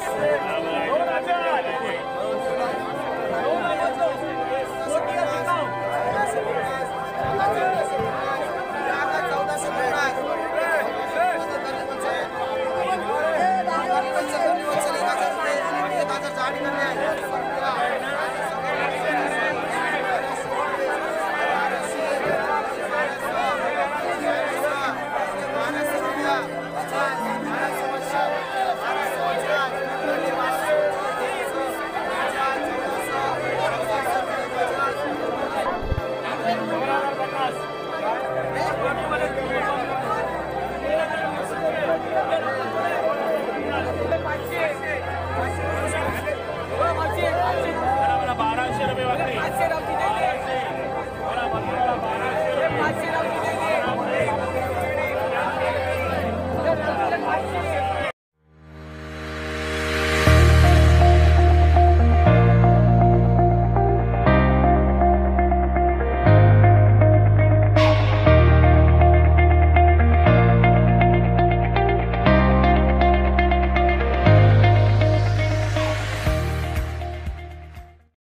Yes.